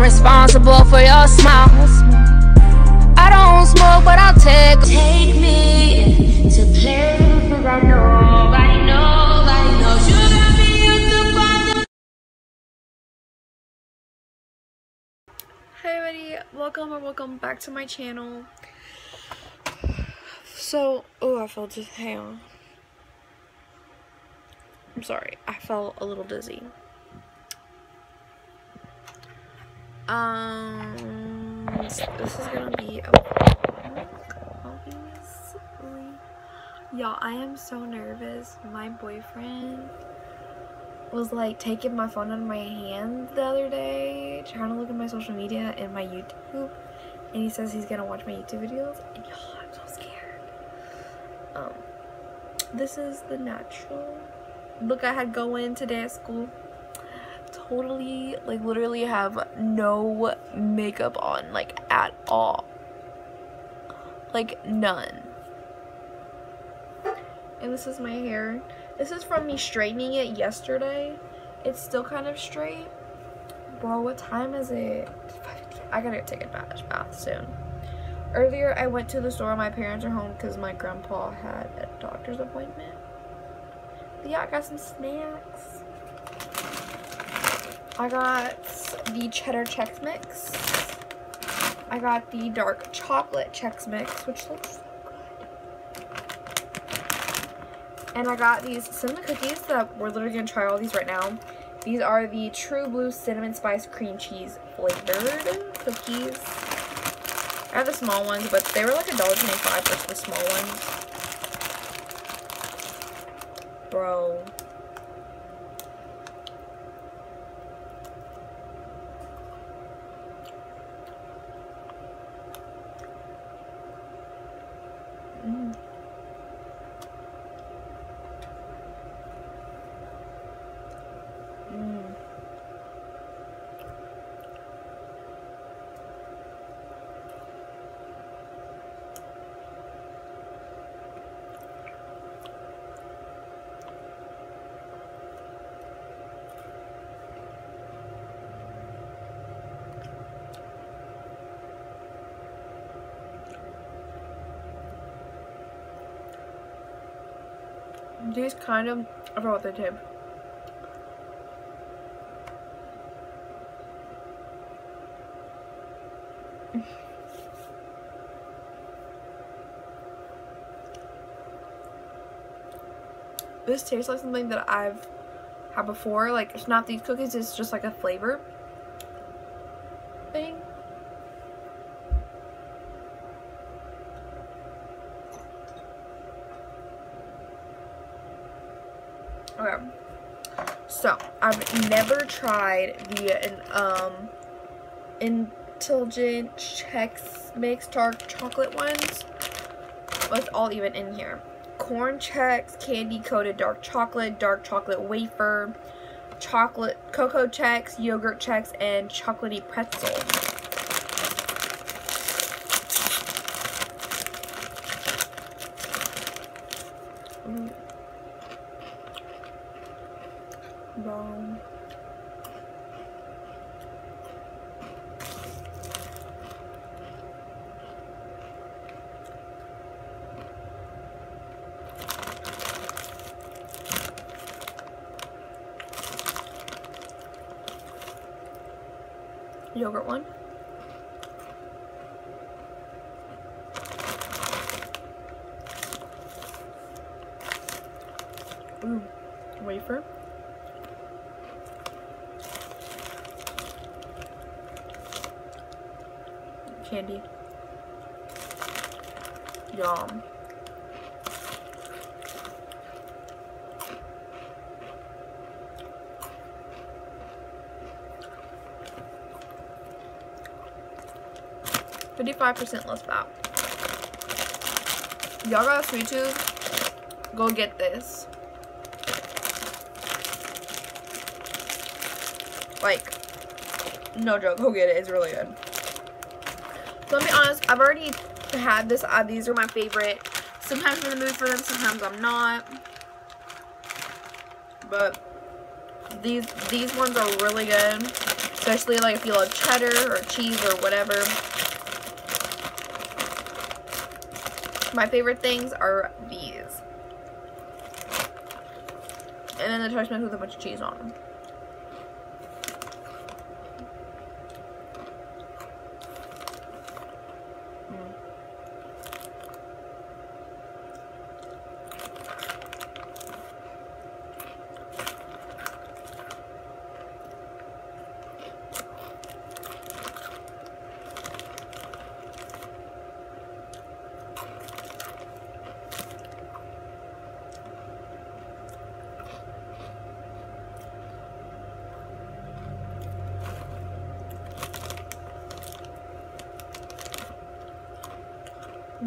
not responsible for your smile. I don't smoke, but I'll take. Take me to places that nobody, nobody knows. You got me used to Hey everybody, welcome or welcome back to my channel. So, oh, I felt just, hang on. I'm sorry, I felt a little dizzy. Um, this is gonna be a obviously. Y'all, I am so nervous. My boyfriend was like taking my phone out of my hand the other day, trying to look at my social media and my YouTube, and he says he's gonna watch my YouTube videos, and y'all, I'm so scared. Um, this is the natural look I had going today at school. Totally, like, literally have no makeup on, like, at all. Like, none. And this is my hair. This is from me straightening it yesterday. It's still kind of straight. Bro, what time is it? I gotta take a bath, bath soon. Earlier, I went to the store. My parents are home because my grandpa had a doctor's appointment. But yeah, I got some snacks. I got the cheddar Chex Mix. I got the dark chocolate Chex Mix, which looks so good. And I got these cinnamon cookies that we're literally going to try all these right now. These are the True Blue Cinnamon Spice Cream Cheese flavored cookies. I have the small ones, but they were like $1.25 for the small ones. Bro. Mm. Mm. Kind of, I forgot what they did. This tastes like something that I've had before. Like, it's not these cookies, it's just like a flavor thing. Okay. So, I've never tried the um Indulgent Chex Mix dark chocolate ones. What's all even in here? Corn Chex, candy coated dark chocolate, dark chocolate wafer, chocolate cocoa Chex, yogurt Chex, and chocolatey pretzel. Mm. Wrong. Yogurt one. Ooh, wafer. candy. Yum. Fifty-five percent less fat. Y'all got a sweet tooth? Go get this. Like, no joke, go get it. It's really good. So me be honest, I've already had this. Uh, these are my favorite. Sometimes I'm in the mood for them, sometimes I'm not. But these these ones are really good. Especially like if you love cheddar or cheese or whatever. My favorite things are these. And then the Toast Mix with a bunch of cheese on them.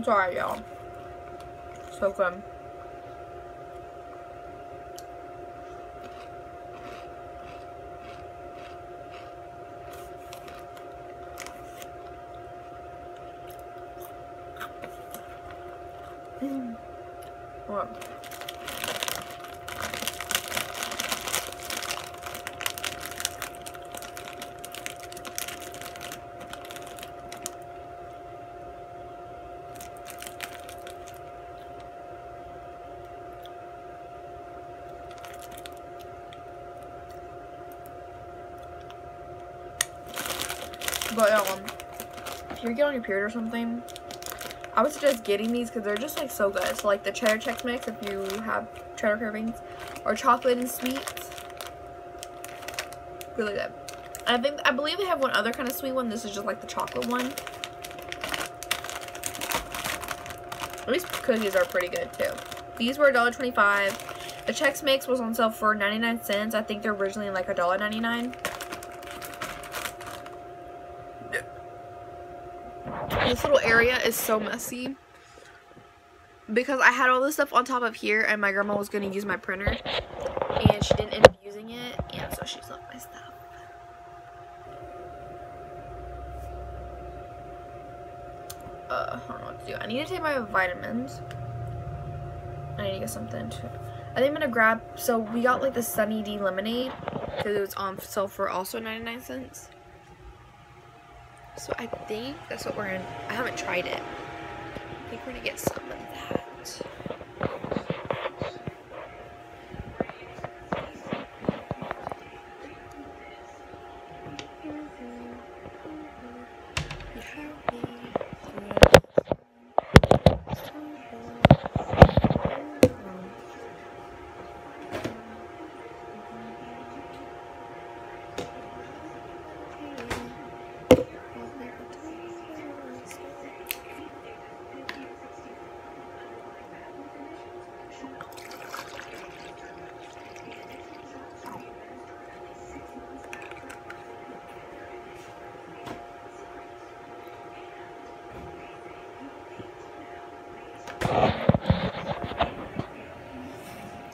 I'm sorry, y'all. So good. Mm. What? But um, if you get on your period or something, I would suggest getting these because they're just like so good. So like the cheddar Chex Mix if you have cheddar cravings, or chocolate and sweets, really good. I think I believe they have one other kind of sweet one. This is just like the chocolate one. These cookies are pretty good too. These were $1.25. The Chex Mix was on sale for 99 cents. I think they're originally like $1.99. This little area is so messy because I had all this stuff on top of here and my grandma was going to use my printer and she didn't end up using it and so she's left my stuff. Uh, I don't know what to do. I need to take my vitamins. I need to get something to... I think I'm to grab... So we got like the Sunny D lemonade because it was on sale for also 99 cents. So I think that's what we're in. I haven't tried it. I think we're gonna get some of that.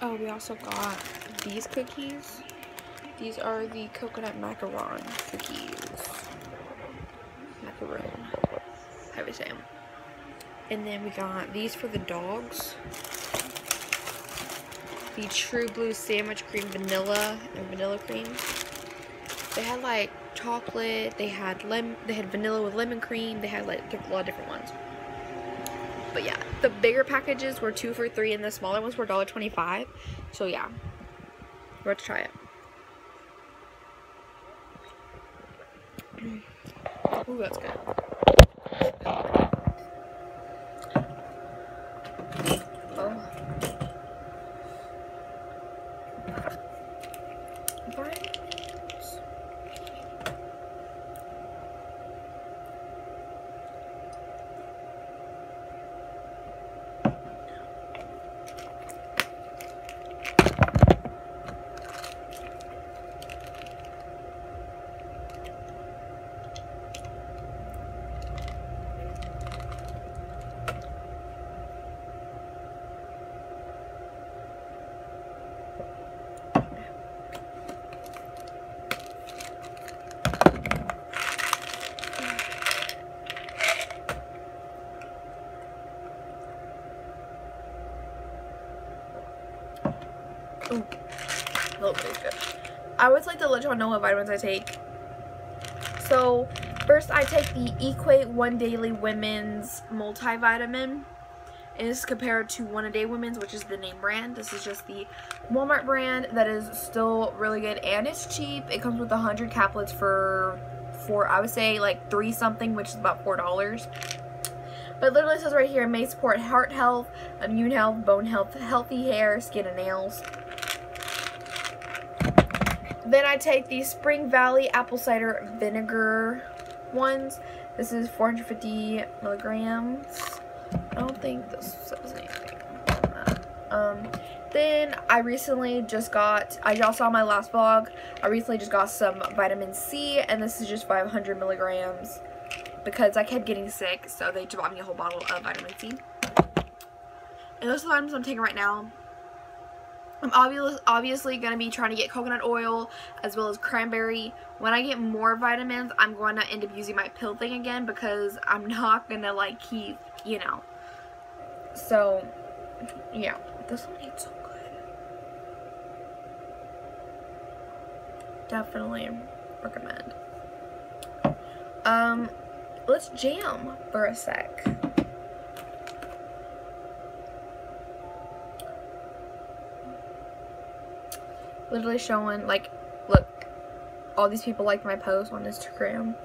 Oh, we also got these cookies. These are the coconut macaron cookies. Macaron. How do we say them? And then we got these for the dogs. The True Blue Sandwich Cream Vanilla and Vanilla Cream. They had like chocolate, they had lemon, they had vanilla with lemon cream, they had like a lot of different ones. But yeah, the bigger packages were two for three and the smaller ones were $1.25. So yeah, we're to try it. Ooh, that's good. Oh. Vitamins. Ooh, a little bit is good. I always like to let y'all know what vitamins I take So first I take the Equate One Daily Women's Multivitamin. It is compared to One A Day Women's, which is the name brand. This is just the Walmart brand that is still really good and it's cheap. It comes with 100 caplets for, for I would say like three something, which is about $4. But literally says right here, may support heart health, immune health, bone health, healthy hair, skin and nails. Then I take the Spring Valley apple cider vinegar ones. This is 450 milligrams. I don't think this says anything Um, then I recently just got, I y'all saw my last vlog, I recently just got some vitamin C, and this is just 500 milligrams because I kept getting sick, so they just bought me a whole bottle of vitamin C. And those are the items I'm taking right now. I'm obvious, obviously going to be trying to get coconut oil as well as cranberry. When I get more vitamins, I'm going to end up using my pill thing again because I'm not going to like keep, you know. So, yeah. This one so good. Definitely recommend. Um, let's jam for a sec. Literally showing like look all these people liked my post on Instagram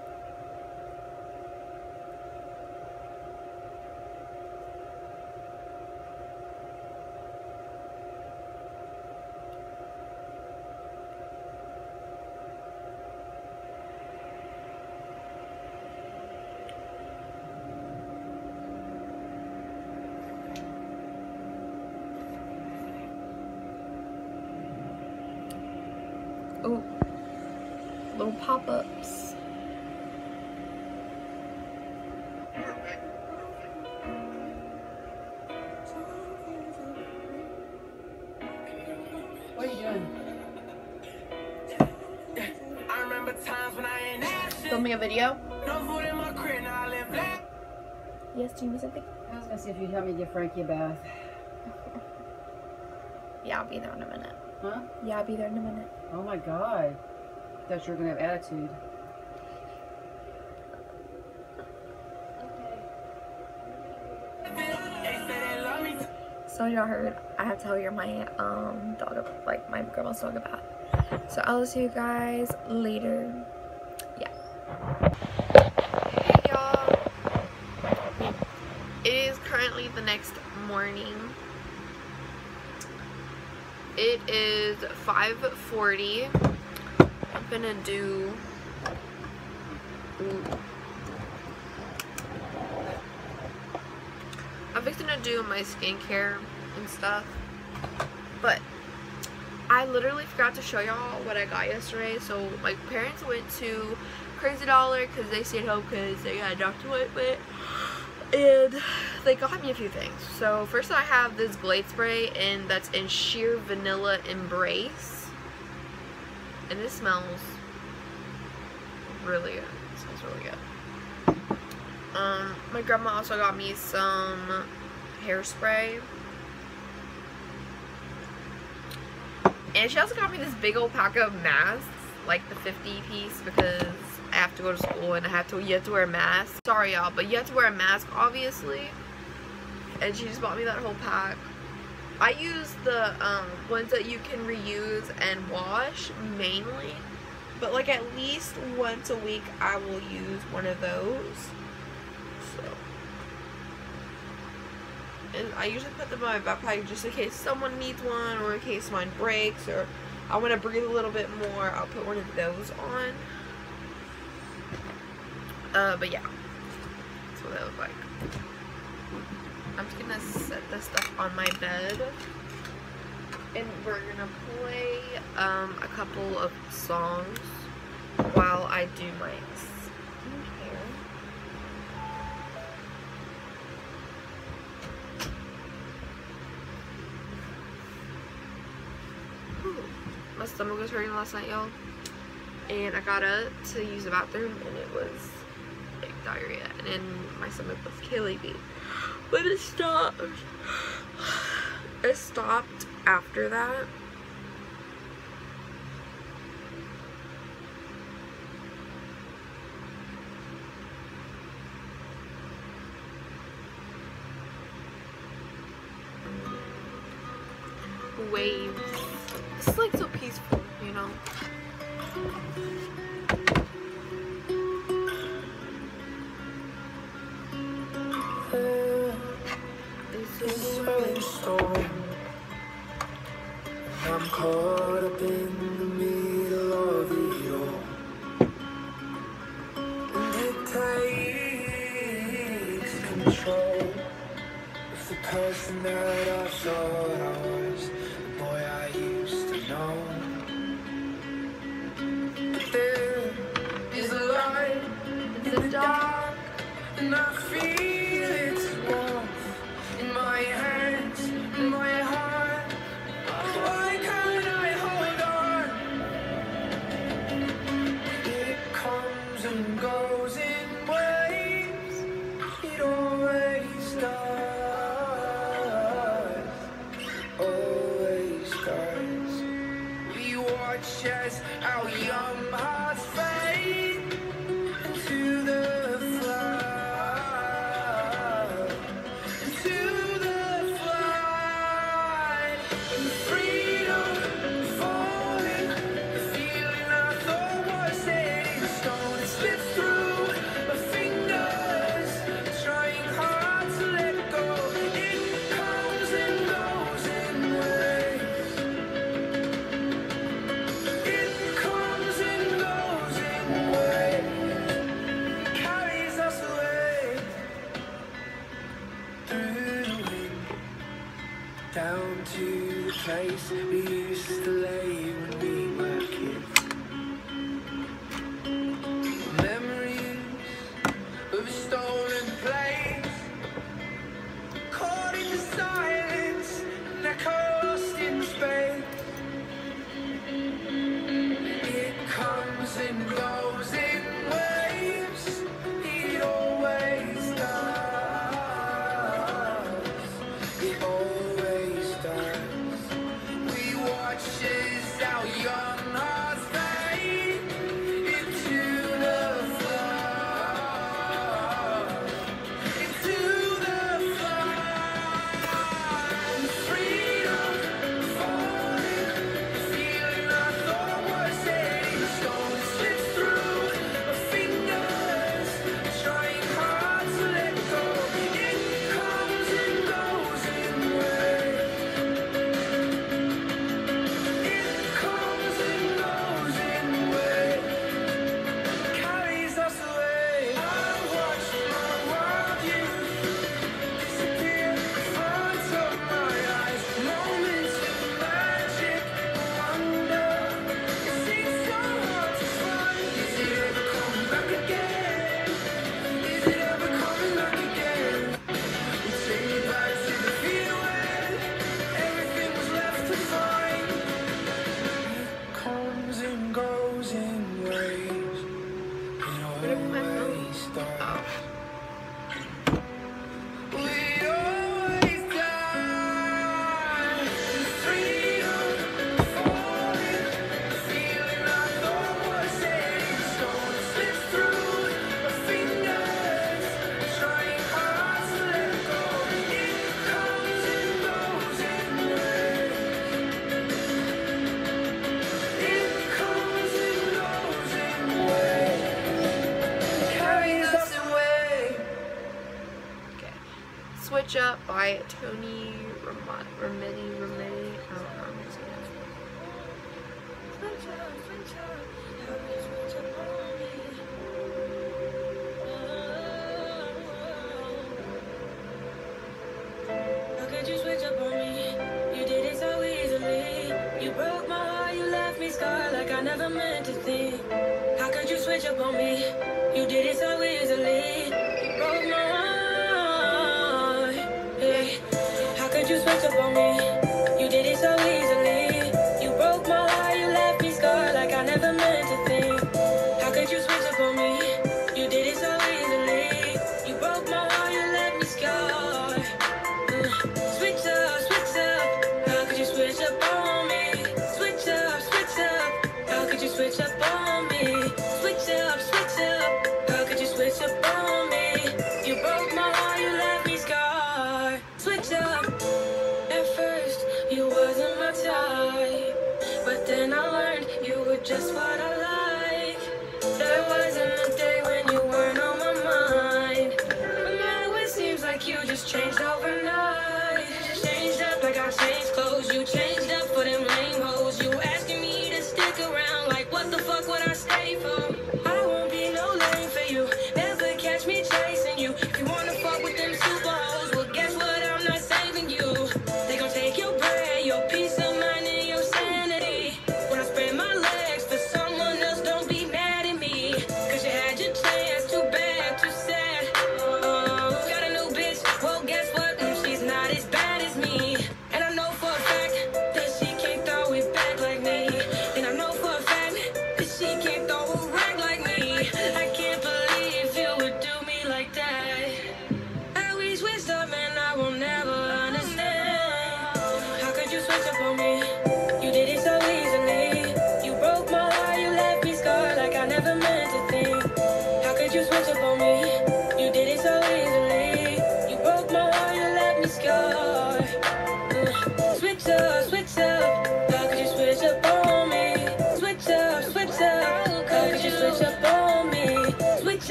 I if you'd help me give Frankie a bath. Yeah, I'll be there in a minute. Huh? Yeah, I'll be there in a minute. Oh my god. Thought you were gonna have attitude. They say they love me. So y'all heard, I have to tell you my um dog, like my grandma's dog about. So I'll see you guys later. Yeah. Hey y'all. It is currently the next morning. It is 5:40. I'm gonna do. Ooh. I'm fixing to do my skincare and stuff. But I literally forgot to show y'all what I got yesterday. So my parents went to Crazy Dollar because they stayed home because they got a doctor appointment. And they got me a few things. So first I have this Glade spray and that's in Sheer Vanilla Embrace. And this smells really good. It smells really good. Um, my grandma also got me some hairspray. And she also got me this big old pack of masks, like the 50 piece, because I have to go to school and I have to, you have to wear a mask. Sorry y'all, but you have to wear a mask, obviously. And she just bought me that whole pack. I use the um, ones that you can reuse and wash, mainly. But like at least once a week, I will use one of those. So. And I usually put them in my backpack just in case someone needs one or in case mine breaks or I want to breathe a little bit more. I'll put one of those on. Uh, but yeah. That's what they look like. I'm just gonna set this stuff on my bed. And we're gonna play um, a couple of songs while I do my skincare. My stomach was hurting last night, y'all. And I got up to use the bathroom and it was diarrhea and in my stomach was killing me, But it stopped. It stopped after that. Waves. It's like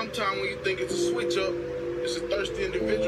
Sometime when you think it's a switch up, it's a thirsty individual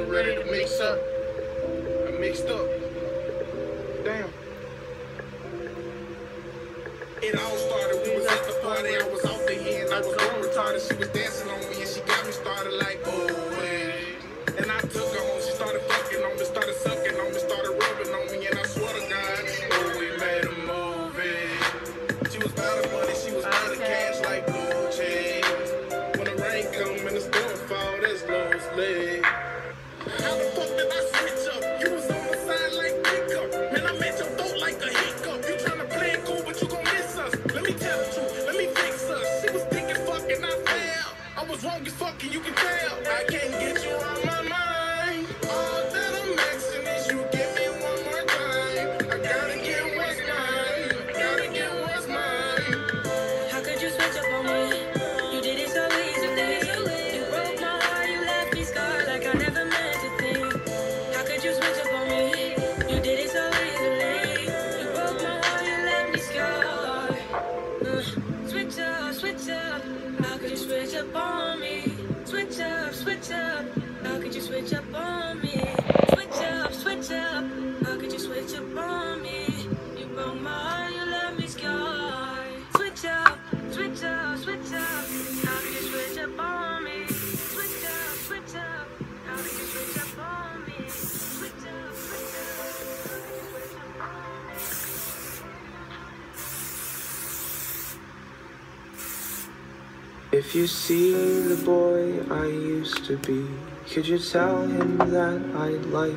you see the boy I used to be, could you tell him that I'd like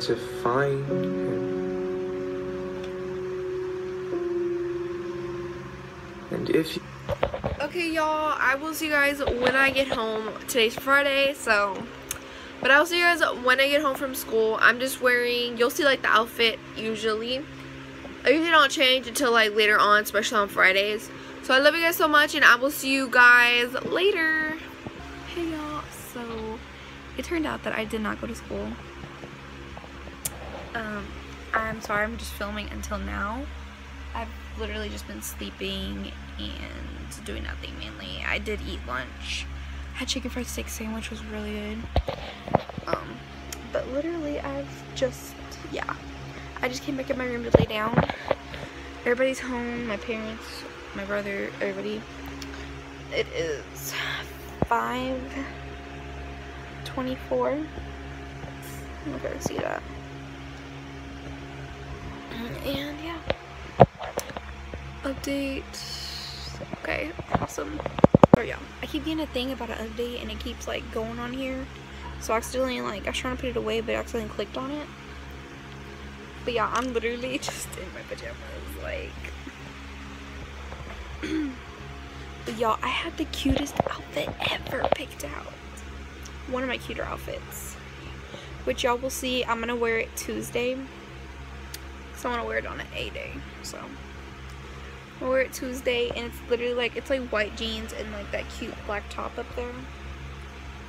to find him? And if you Okay, y'all, I will see you guys when I get home. Today's Friday, so. But I'll see you guys when I get home from school. I'm just wearing, you'll see like the outfit usually. I usually don't change until like later on, especially on Fridays. So I love you guys so much, and I will see you guys later. Hey, y'all. So it turned out that I did not go to school. Um, I'm sorry, I'm just filming until now. I've literally just been sleeping and doing nothing mainly. I did eat lunch. I had chicken fried steak sandwich was really good. Um, but literally I've just yeah. I just came back in my room to lay down. Everybody's home, my parents, my brother, everybody. It is five twenty-four. I don't know if I can see that. And yeah update. Okay, awesome. Oh yeah, I keep getting a thing about an update and it keeps like going on here. So I accidentally like, I was trying to put it away but I accidentally clicked on it. But yeah, I'm literally just in my pajamas like. but y'all, I had the cutest outfit ever picked out. One of my cuter outfits. Which y'all will see, I'm gonna wear it Tuesday. So I wanna wear it on an A day, so. I wear it Tuesday and it's literally like it's like white jeans and like that cute black top up there.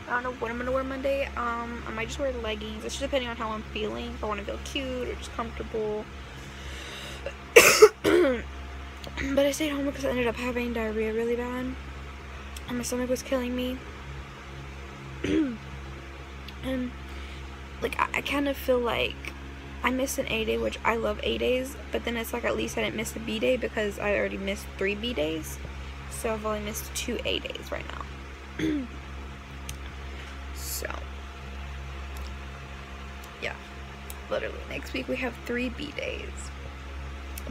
I don't know what I'm gonna wear Monday. Um, I might just wear leggings. It's just depending on how I'm feeling. If I want to feel cute or just comfortable. but I stayed home because I ended up having diarrhea really bad, and my stomach was killing me. and like I, I kind of feel like I missed an A day, which I love A days, but then it's like at least I didn't miss a B day because I already missed three B days. So I've only missed two A days right now. so, yeah. Literally, next week we have three B days.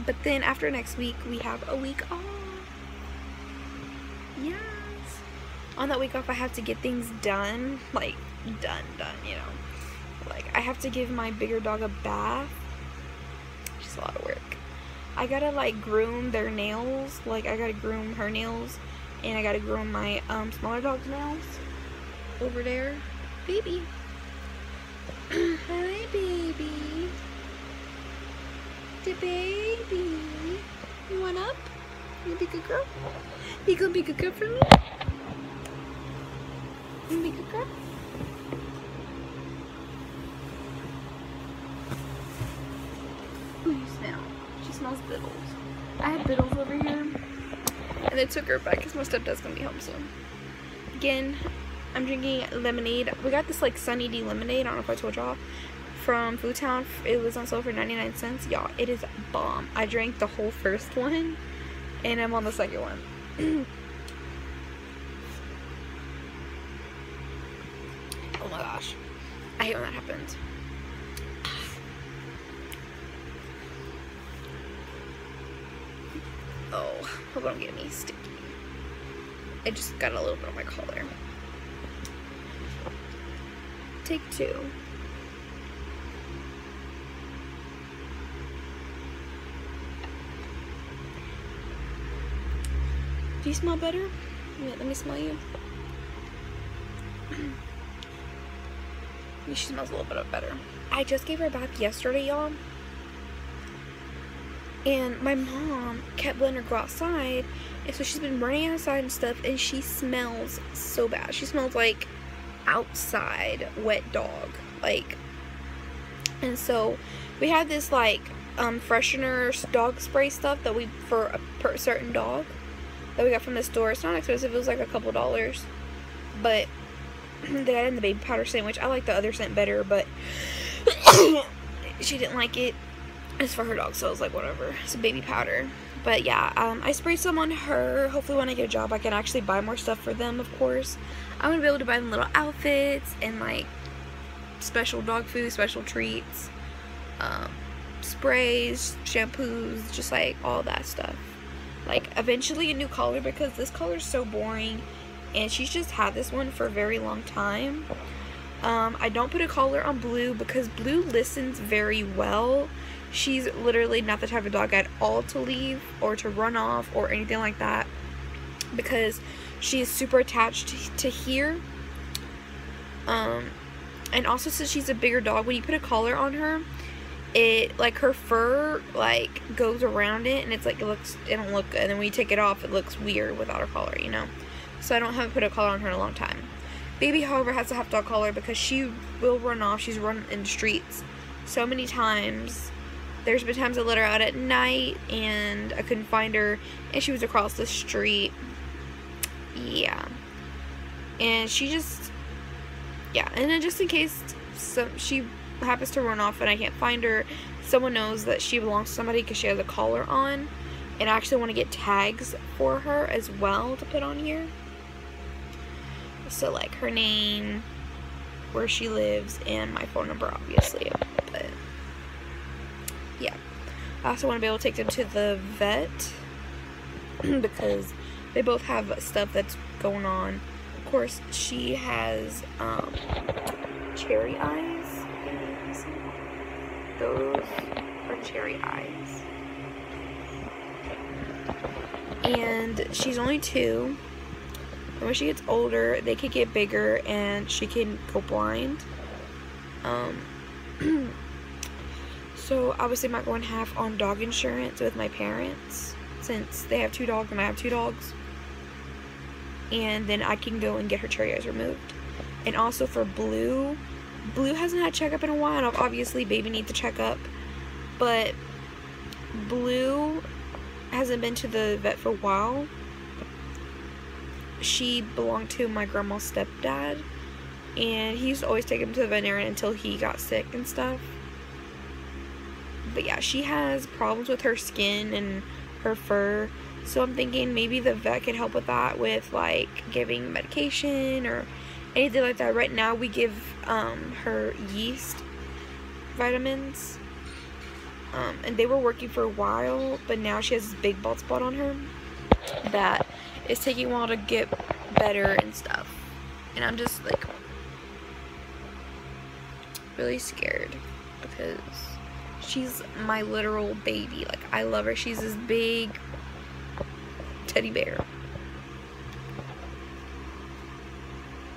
But then after next week, we have a week off. Yes. on that week off, I have to get things done, like done, done, you know. Like I have to give my bigger dog a bath. Just a lot of work. I gotta like groom their nails. Like I gotta groom her nails, and I gotta groom my um smaller dog's nails over there. Baby. Hi, baby. The baby. You want up? You be good girl? You gonna be good girl for me? You be good girl? Who you smell? She smells Biddles. I have Biddles over here, and they took her back because my stepdad's gonna be home soon. Again, I'm drinking lemonade. We got this like Sunny D lemonade. I don't know if I told y'all from Food Town. It was on sale for 99 cents. Y'all, it is bomb. I drank the whole first one, and I'm on the second one. oh my gosh, I hate when that happens. Oh, hope I don't get me sticky. I just got a little bit on my collar. Take two. Do you smell better? Yeah, let me smell you. she smells a little bit better. I just gave her a bath yesterday, y'all. And my mom kept letting her go outside. And so she's been running outside and stuff. And she smells so bad. She smells like outside wet dog. Like, and so we have this like um, freshener dog spray stuff that we, for a per certain dog that we got from the store. It's not expensive. It was like a couple dollars. But they got in the baby powder scent, which I like the other scent better, but she didn't like it. It's for her dog, so I was like, whatever. It's a baby powder. But yeah, um, I sprayed some on her. Hopefully when I get a job, I can actually buy more stuff for them, of course. I'm going to be able to buy them little outfits and like special dog food, special treats, um, sprays, shampoos, just like all that stuff. Like eventually a new color because this color is so boring and she's just had this one for a very long time. Um, I don't put a collar on Blue because Blue listens very well. She's literally not the type of dog at all to leave or to run off or anything like that because she is super attached to here. Um, and also since she's a bigger dog, when you put a collar on her, it like her fur like goes around it and it's like it looks it don't look good. And then when you take it off it looks weird without a collar you know? So I don't have put a collar on her in a long time. Baby however has a half dog collar because she will run off. She's run in the streets so many times. There's been times I let her out at night and I couldn't find her and she was across the street. Yeah. And she just yeah. And then just in case some she happens to run off and I can't find her, someone knows that she belongs to somebody because she has a collar on. And I actually want to get tags for her as well to put on here. So like her name, where she lives, and my phone number obviously. But yeah. I also want to be able to take them to the vet because they both have stuff that's going on. Of course, she has um, cherry eyes those are cherry eyes. And she's only two. And when she gets older, they could get bigger and she can go blind. Um, so obviously I'm not going half on dog insurance with my parents since they have two dogs and I have two dogs. And then I can go and get her cherry eyes removed. And also for Blue, Blue hasn't had a checkup in a while. Obviously, baby needs a checkup. But Blue hasn't been to the vet for a while. She belonged to my grandma's stepdad. And he used to always take him to the veterinarian until he got sick and stuff. But yeah, she has problems with her skin and her fur. So I'm thinking maybe the vet could help with that with like giving medication or anything like that. Right now we give um, her yeast vitamins. Um, and they were working for a while, but now she has this big bald spot on her that is taking a while to get better and stuff. And I'm just like really scared because she's my literal baby. Like I love her. She's this big teddy bear.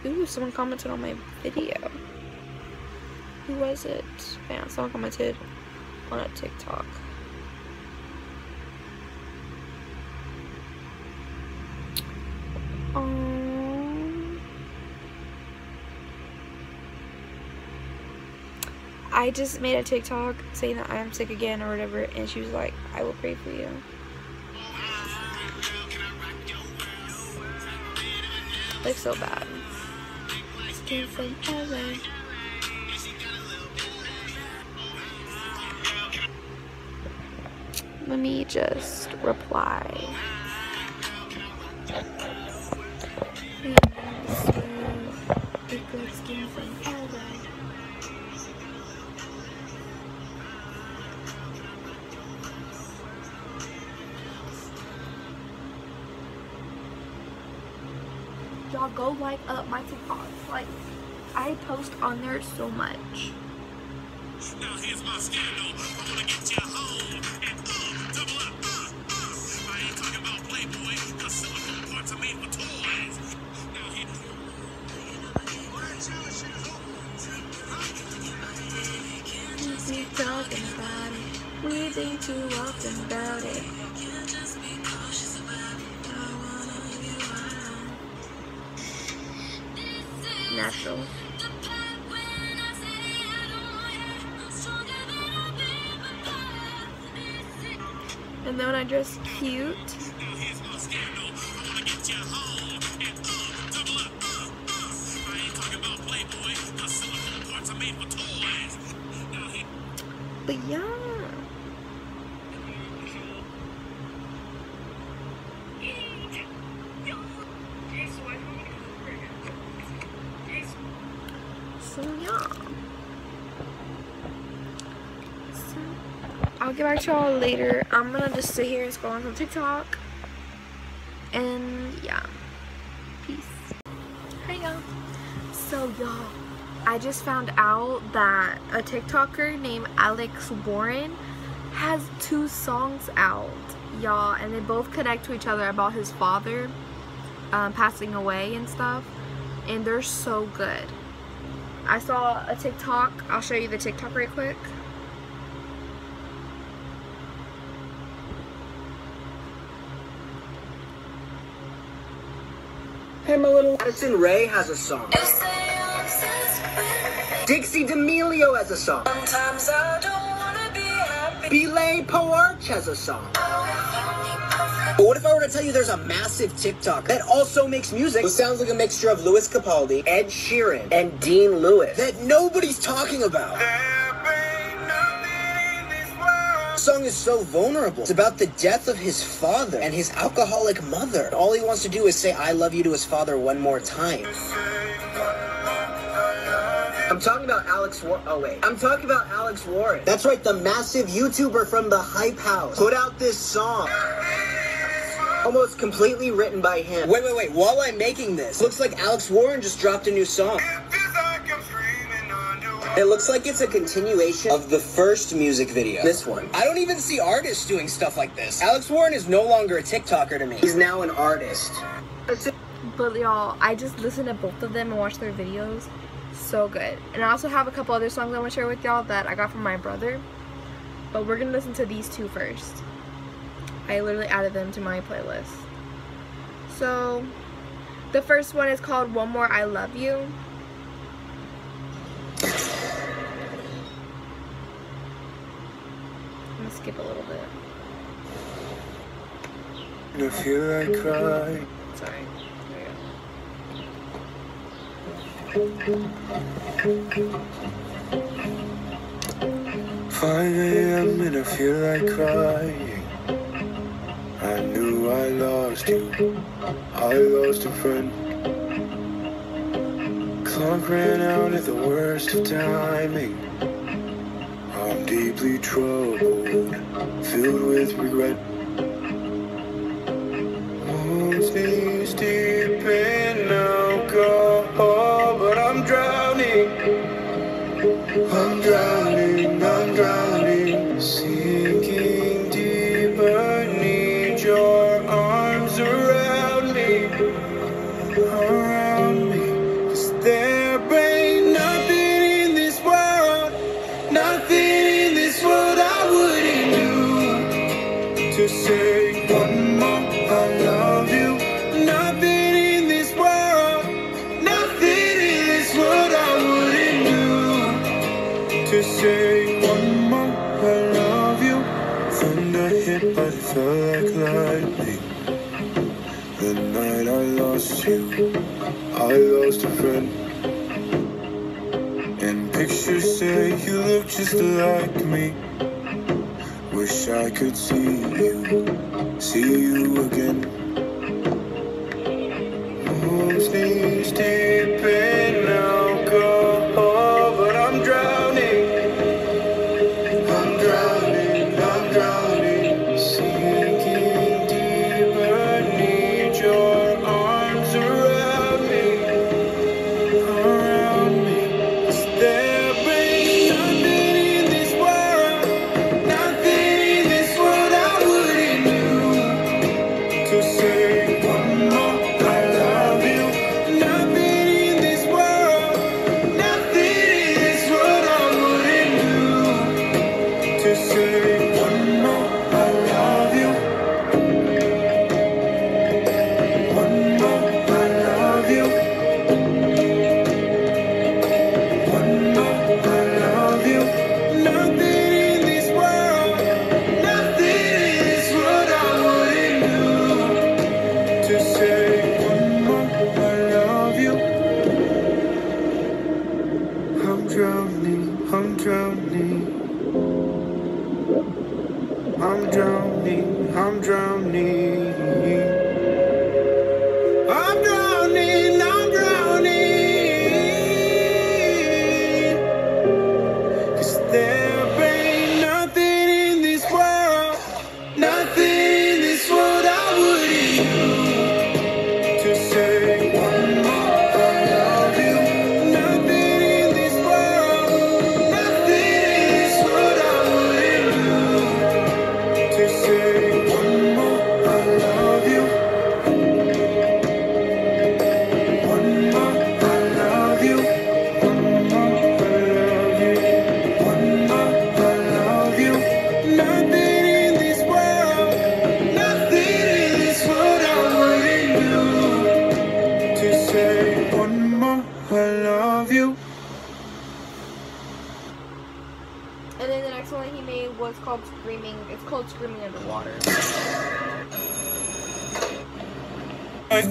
Ooh, someone commented on my video. Who was it? Yeah, someone commented on a TikTok. Um, I just made a TikTok saying that I'm sick again or whatever, and she was like, I will pray for you. Like, so bad. From LA. Let me just reply. Big good skin from LA. Y'all go like up my TikToks. Like, I post on there so much. Now here's my scandal. I wanna get you home and uh, double up, uh, uh. I ain't talking about Playboy, cause silicone parts are made for toys. Now here- We keep talking about it. We think too often about it. And then when I dress cute, Y'all later. I'm gonna just sit here and scroll on some TikTok. And yeah. Peace. Hey y'all. So y'all, I just found out that a TikToker named Alex Warren has two songs out, y'all, and they both connect to each other about his father um, passing away and stuff, and they're so good. I saw a TikTok. I'll show you the TikTok right quick. Hey, my little Addison Rae has a song. Dixie D'Amelio has a song. Sometimes I don't wanna be happy. Bella Poarch has a song. But what if I were to tell you there's a massive TikTok that also makes music? It sounds like a mixture of Lewis Capaldi, Ed Sheeran, and Dean Lewis that nobody's talking about. Song is so vulnerable. It's about the death of his father and his alcoholic mother. All he wants to do is say I love you to his father one more time. I'm talking about Alex War- Oh wait. I'm talking about Alex Warren. That's right, the massive YouTuber from the Hype House. Put out this song. Almost completely written by him. Wait, wait, wait. While I'm making this, looks like Alex Warren just dropped a new song. It looks like it's a continuation of the first music video. This one. I don't even see artists doing stuff like this. Alex Warren is no longer a TikToker to me. He's now an artist. But y'all, I just listened to both of them and watched their videos. So good. And I also have a couple other songs I want to share with y'all that I got from my brother. But we're going to listen to these two first. I literally added them to my playlist. So, the first one is called One More I Love You. I'm going to skip a little bit. And I feel like crying. Sorry. There we go. 5 a.m. and I feel like crying. I knew I lost you. I lost a friend. Clock ran out at the worst of timing. I'm deeply troubled, filled with regret. Wounds knees deep in alcohol, but I'm drowning. I'm drowning, I'm drowning. I lost a friend. And pictures say you look just like me. Wish I could see you, see you again. Moves knees deep. I'm drowning.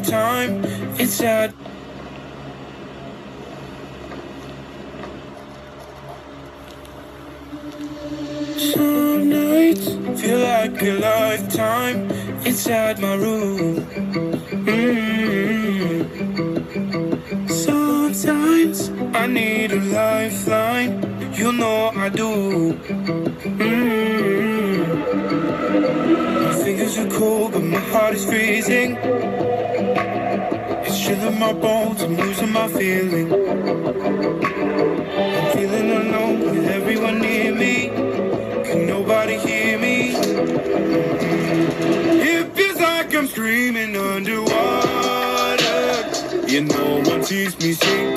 time inside. Some nights feel like a lifetime inside my room. Mm -hmm. Sometimes I need a lifeline, you know I do. Mm -hmm. My fingers are cold, but my heart is freezing my bones, I'm losing my feeling. I'm feeling alone with everyone near me. Can nobody hear me? It feels like I'm screaming underwater. You know, one sees me sing.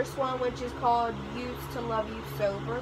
first one, which is called "Used to Love You Sober.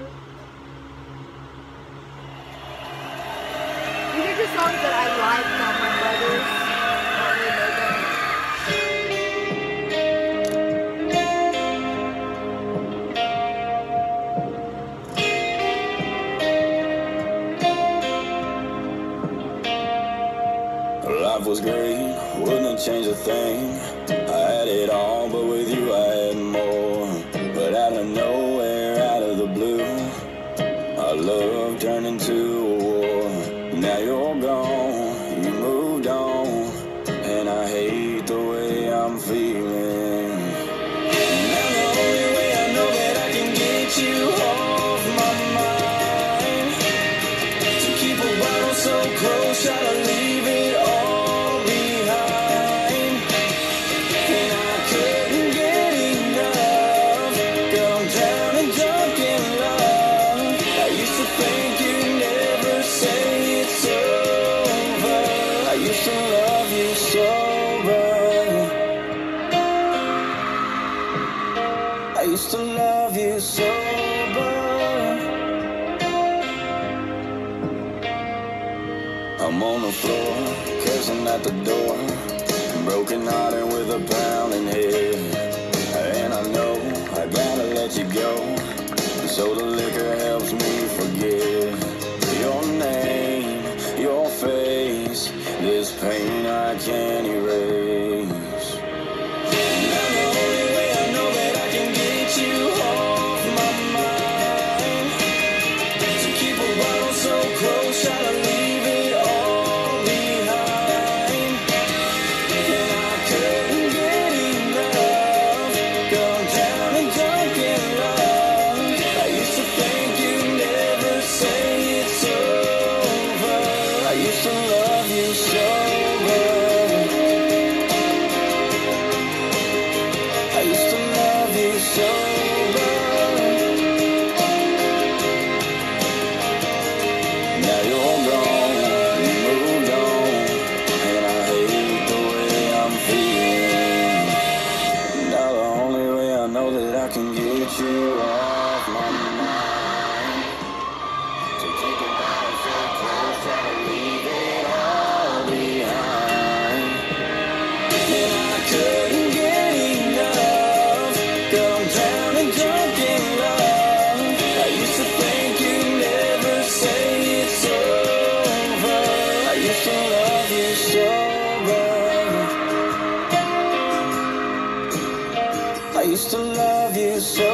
so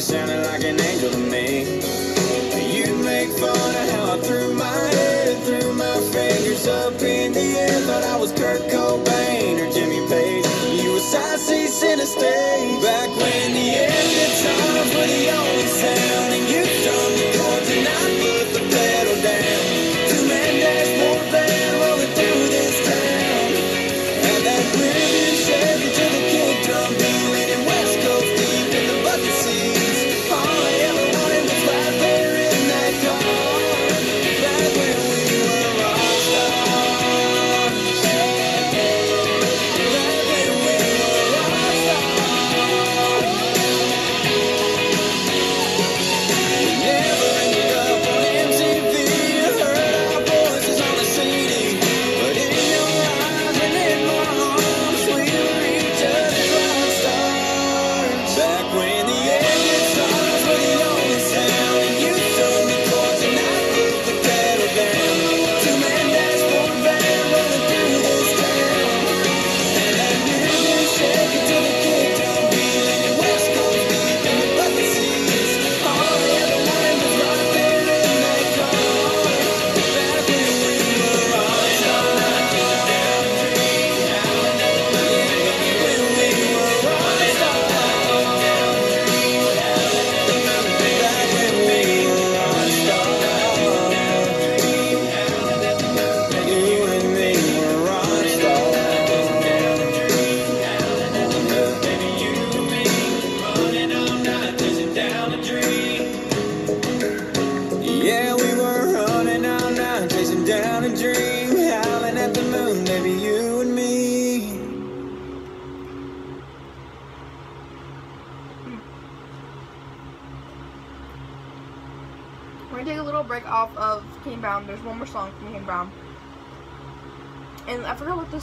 you sounded like an angel to me. You make fun of how I threw my head, threw my fingers up in the air. Thought I was Kurt Cobain or Jimmy Page. You were sassy, sinister back when.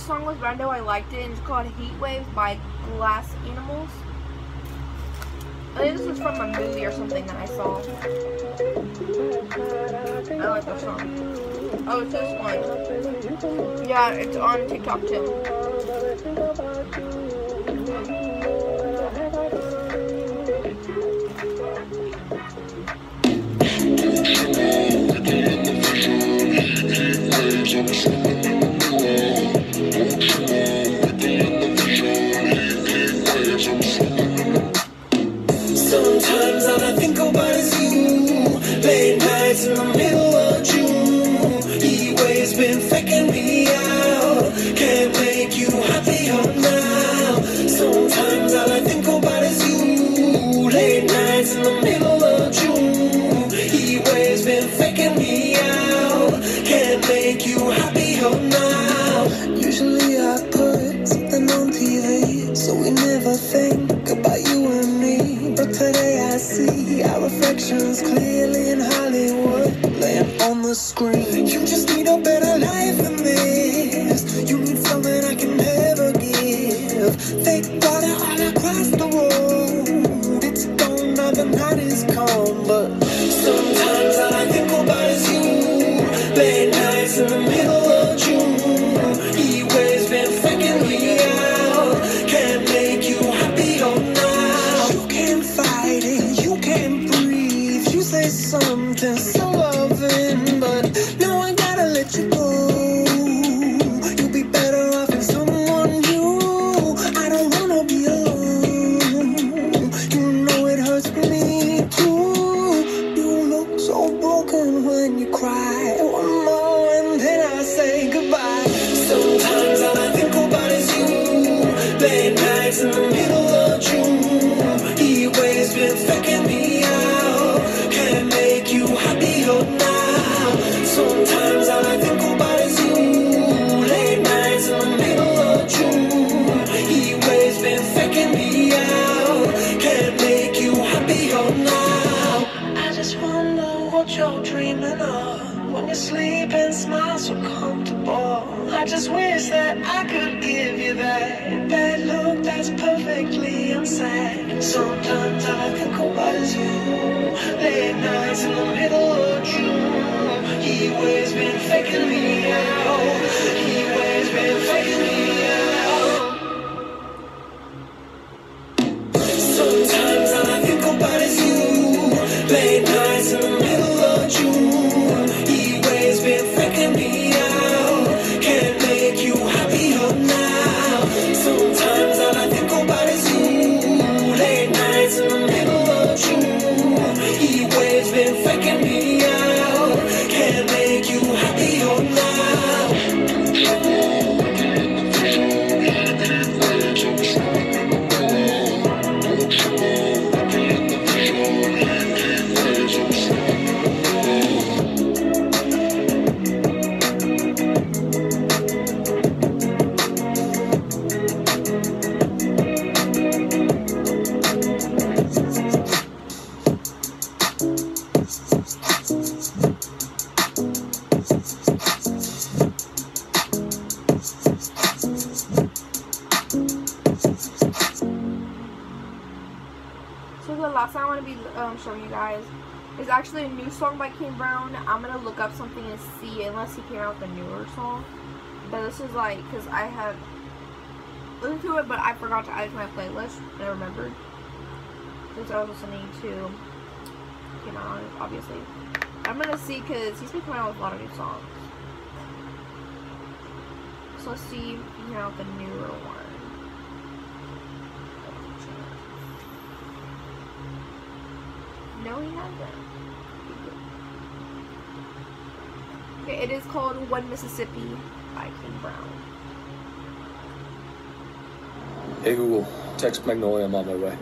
song was Rondo. I liked it. And it's called Heat Waves by Glass Animals. I think this was from a movie or something that I saw. I like the song. Oh, it's this one. Yeah, it's on TikTok too. wish that I could give you that that look that's perfectly unsaid. Sometimes I think about is you. Late nights in the middle of June. He always been faking me out. He always been faking me out. Sometimes I he came out with newer song. But this is like because I have listened to it, but I forgot to add to my playlist. And I remembered since I was listening to on it, obviously. I'm gonna see because he's been coming out with a lot of new songs. So let's see if he came out with newer one. No, he hasn't. Okay, it is called One Mississippi by Kane Brown. Hey Google, text Magnolia, I'm on my way.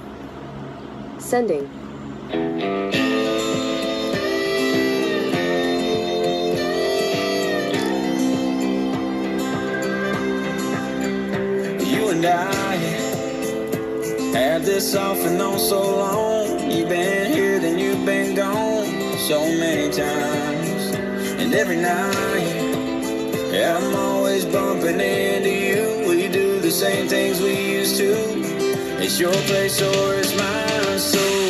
Sending. You and I had this off and on so long. You've been here, then you've been gone so many times. And every night, yeah, I'm always bumping into you. We do the same things we used to. It's your place or it's mine, so.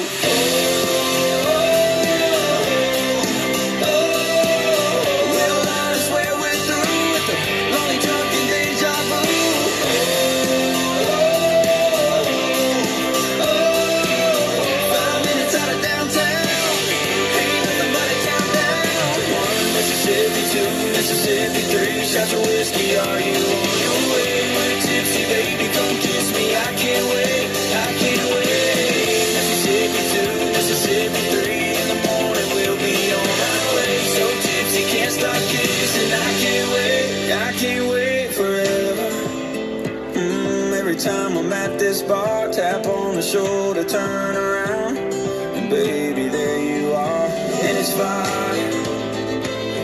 Turn around, and baby, there you are, and it's fine.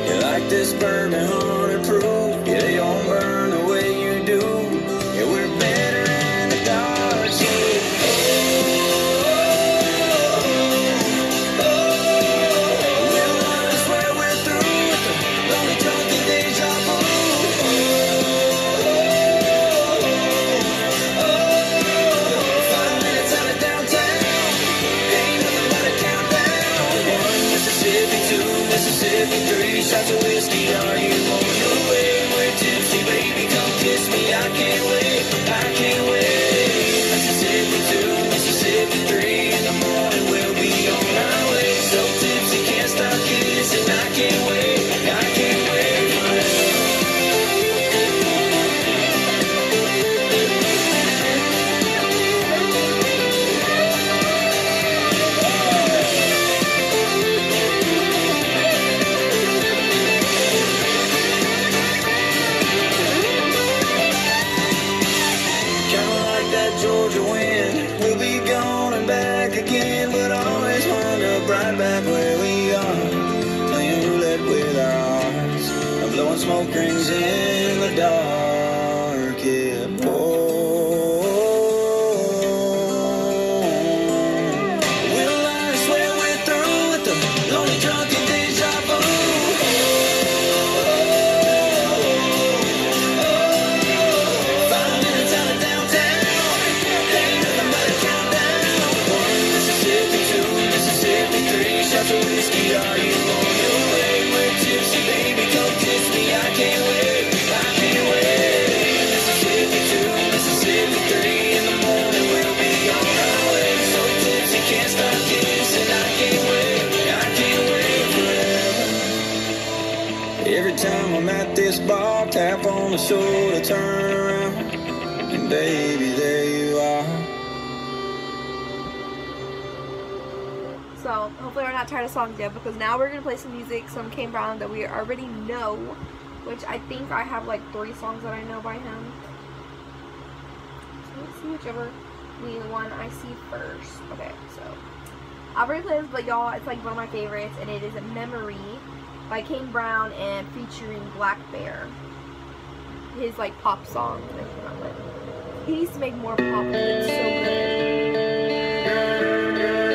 You like this bourbon Kane Brown that we already know, which I think I have like three songs that I know by him. So let's see whichever the one I see first. Okay, so already this, but y'all, it's like one of my favorites, and it is a "Memory" by Kane Brown and featuring Black Bear. His like pop song that he came out with. He needs to make more pop. It's so good.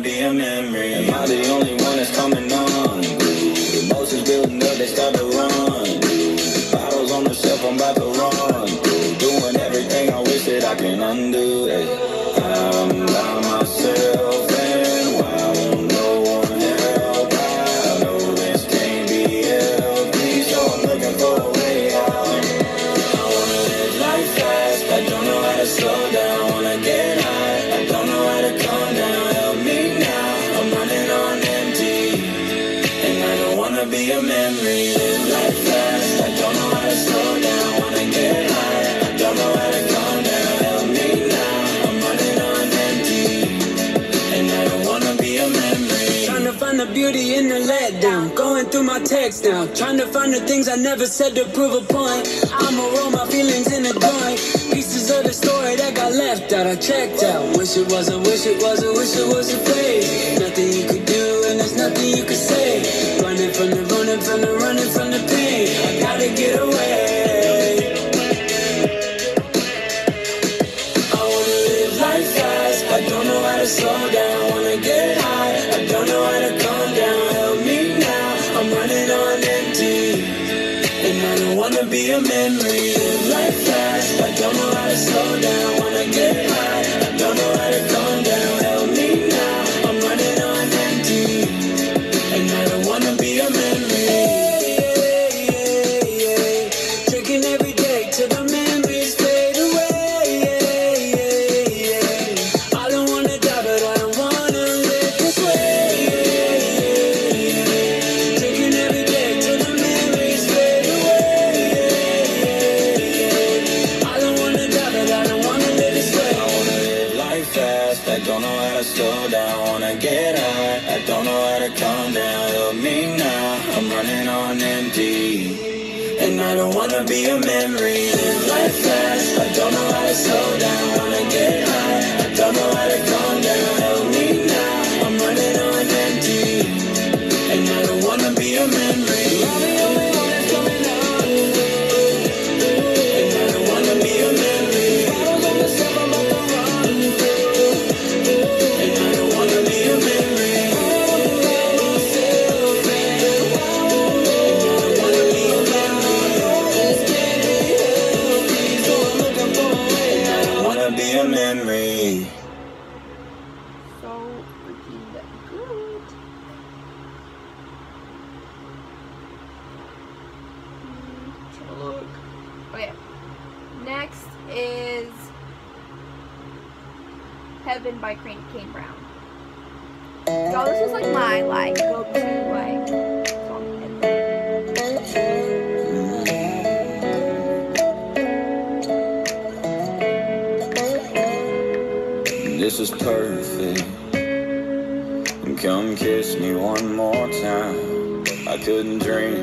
be a memory. Am I the only wanna be a memory. Live like that. I don't know how to slow down. Wanna get high. I don't know how to calm down. Help me now. I'm running on empty, and I don't wanna be a memory. Trying to find the beauty in the letdown. Going through my text now. Trying to find the things I never said to prove a point. I'ma roll my feelings in a joint. Pieces of the story that got left out. I checked out. Wish it was a wish it was a wish it was a phase. Nothing you could do, and there's nothing you could say. get away. couldn't dream.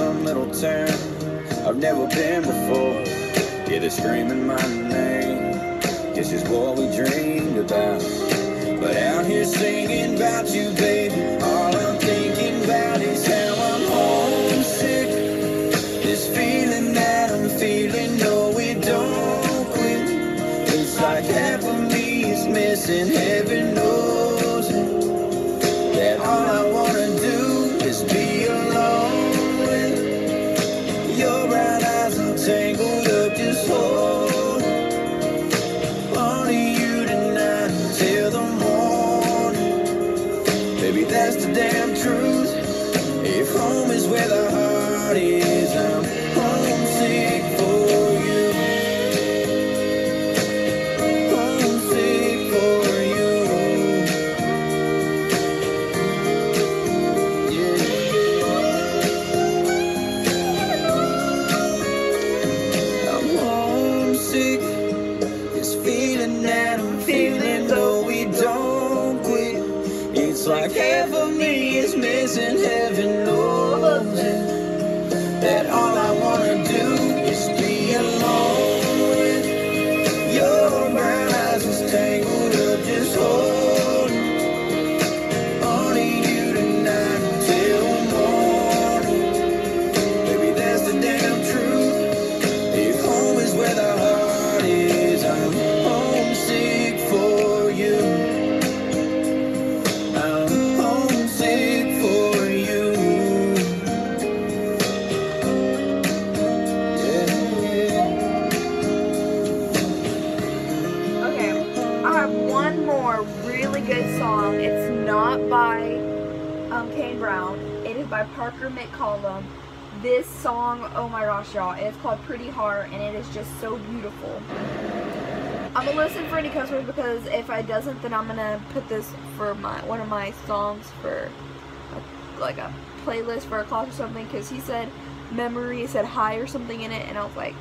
some little town I've never been before. Yeah, they're screaming my name. This is what we dreamed about. But out here singing about you, baby. All I'm thinking about is how I'm homesick. This feeling that I'm feeling, no, we don't quit. It's like half of me is missing heaven knows. song, oh my gosh, y'all. It's called Pretty Heart, and it is just so beautiful. I'm gonna listen for any cuss words because if I doesn't, then I'm gonna put this for my one of my songs for a, like a playlist for a class or something. Because he said memory said hi or something in it, and I was like,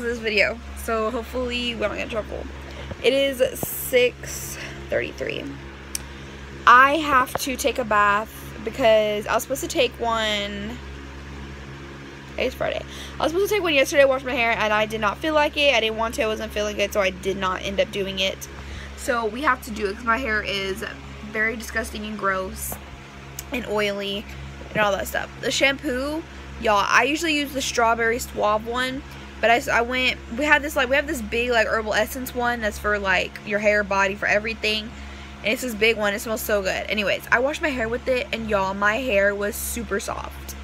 This video, so hopefully we don't get in trouble. It is 6:33. I have to take a bath because I was supposed to take one. It's Friday. I was supposed to take one yesterday, wash my hair, and I did not feel like it. I didn't want to. I wasn't feeling good, so I did not end up doing it. So we have to do it because my hair is very disgusting and gross and oily and all that stuff. The shampoo, y'all, I usually use the strawberry suave one, but I, I went, we had this like, we have this big like herbal essence one that's for like your hair, body, for everything. And it's this big one. It smells so good. Anyways, I washed my hair with it and y'all, my hair was super soft.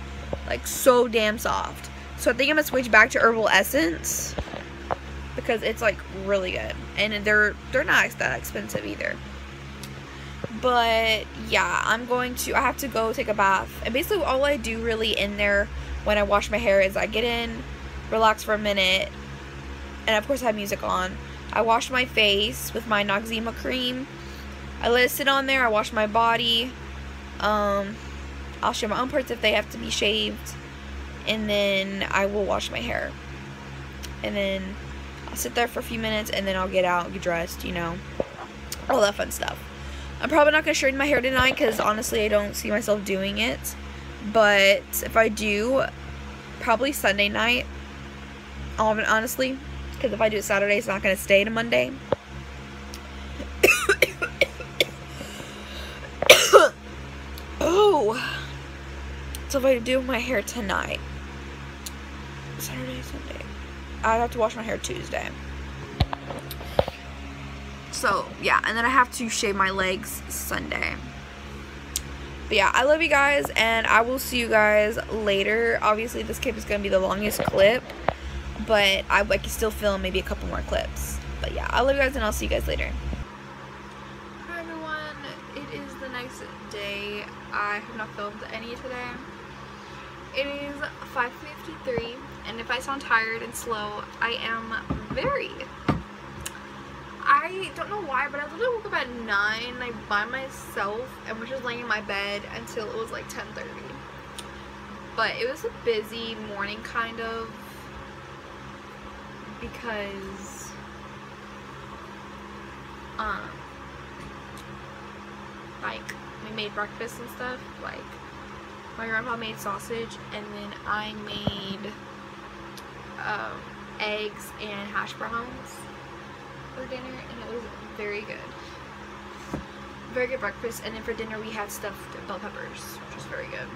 Like so damn soft. So I think I'm gonna switch back to herbal essence because it's like really good. And they're they're not that expensive either but yeah i'm going to i have to go take a bath and basically all i do really in there when i wash my hair is i get in relax for a minute and of course I have music on. I wash my face with my noxzema cream. I let it sit on there. I wash my body. Um i'll shave my own parts if they have to be shaved. And then i will wash my hair. And then I'll sit there for a few minutes and then I'll get out, get dressed, you know, all that fun stuff. I'm probably not going to straighten my hair tonight because honestly I don't see myself doing it. But if I do, probably Sunday night, Um, honestly, because if I do it Saturday, it's not going to stay to Monday. oh. So if I do my hair tonight, Saturday, Sunday, I have to wash my hair Tuesday. So yeah, and then I have to shave my legs Sunday. But yeah, I love you guys, and I will see you guys later. Obviously, this clip is going to be the longest clip, but I, I can still film maybe a couple more clips. But yeah, I love you guys, and I'll see you guys later. Hi everyone, it is the next day. I have not filmed any today. It is 5.53, and if I sound tired and slow, I am very I don't know why, but I literally woke up at 9 like by myself and was just laying in my bed until it was like 10.30. But it was a busy morning kind of because um like we made breakfast and stuff like my grandpa made sausage and then I made um, eggs and hash browns for dinner and it was very good. Very good breakfast and then for dinner we had stuffed bell peppers, which was very good.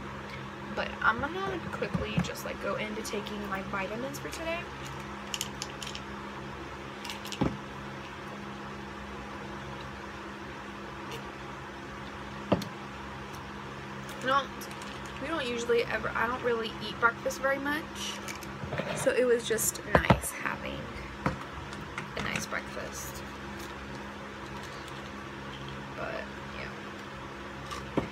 But I'm gonna quickly just like go into taking my vitamins for today. No, we don't usually ever, I don't really eat breakfast very much. So it was just nice having a nice breakfast. But yeah.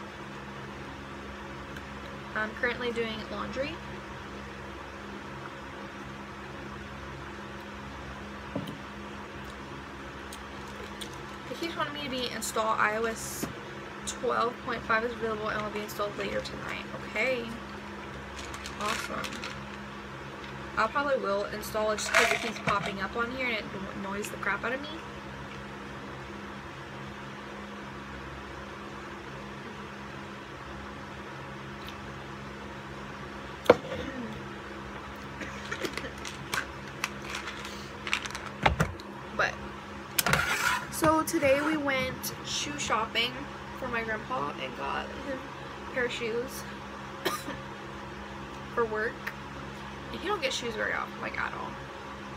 I'm currently doing laundry. Keeps wanting me to be install iOS 12.5 is available and will be installed later tonight. Okay. Awesome. I probably will install it just because it keeps popping up on here and it annoys the crap out of me. But, so today we went shoe shopping for my grandpa and got him a pair of shoes for work. He don't get shoes very often, like at all.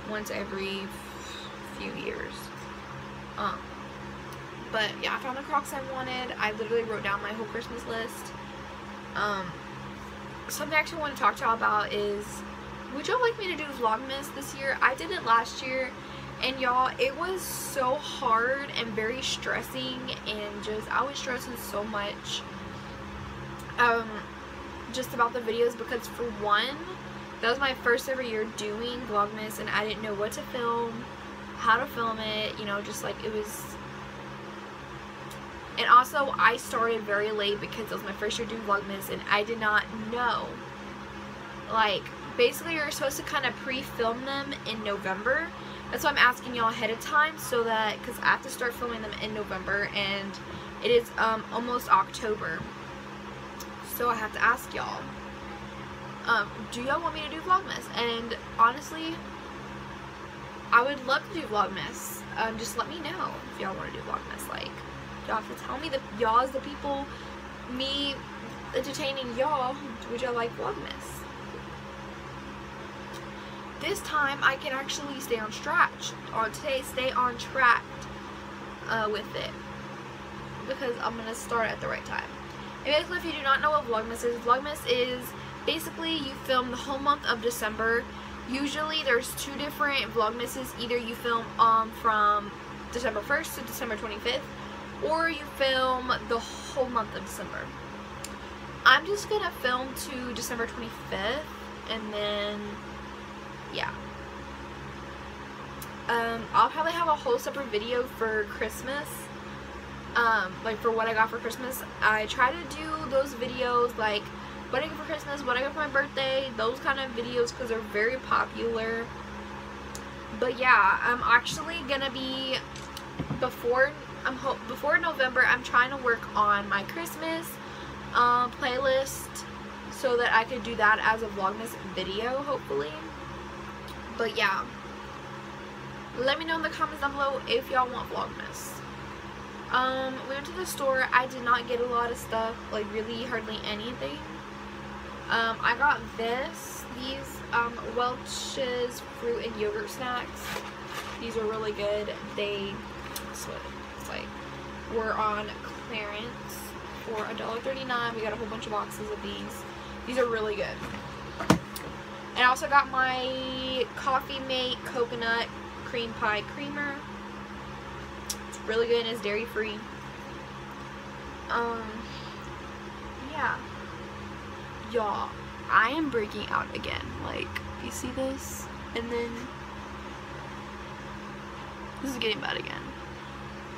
Once every few years. Um, but yeah, I found the Crocs I wanted. I literally wrote down my whole Christmas list. Um, something I actually want to talk to y'all about is, would y'all like me to do Vlogmas this year? I did it last year, and y'all, it was so hard and very stressing, and just, I was stressing so much, um, just about the videos, because for one, that was my first ever year doing Vlogmas, and I didn't know what to film, how to film it, you know, just like, it was, and also, I started very late because it was my first year doing Vlogmas, and I did not know, like, basically you're supposed to kind of pre-film them in November, that's why I'm asking y'all ahead of time, so that, because I have to start filming them in November, and it is, um, almost October, so I have to ask y'all, um, do y'all want me to do Vlogmas? And honestly, I would love to do Vlogmas. Um, just let me know if y'all want to do Vlogmas. Like, y'all have to tell me that y'all as the people, me entertaining y'all, would y'all like Vlogmas? This time, I can actually stay on track, or today, stay on track uh, with it. Because I'm going to start at the right time. And basically, if you do not know what Vlogmas is, Vlogmas is basically you film the whole month of December. Usually there's two different Vlogmases. Either you film um, from December 1st to December 25th or you film the whole month of December. I'm just going to film to December 25th and then yeah. Um, I'll probably have a whole separate video for Christmas um, like for what I got for Christmas. I try to do those videos like what I got for Christmas, what I got for my birthday, those kind of videos because they're very popular. but yeah, I'm actually gonna be before I'm hope before November. I'm trying to work on my Christmas um, playlist so that I could do that as a Vlogmas video, hopefully. But yeah, let me know in the comments down below if y'all want Vlogmas. Um, we went to the store. I did not get a lot of stuff, like really hardly anything. Um, I got this, these um, Welch's fruit and yogurt snacks. These are really good. They, that's what it's like, were on clearance for $1.39. We got a whole bunch of boxes of these. These are really good. And I also got my Coffee Mate Coconut Cream Pie Creamer. It's really good and it's dairy free. Um, yeah. Y'all, I am breaking out again. Like, you see this? And then, this is getting bad again.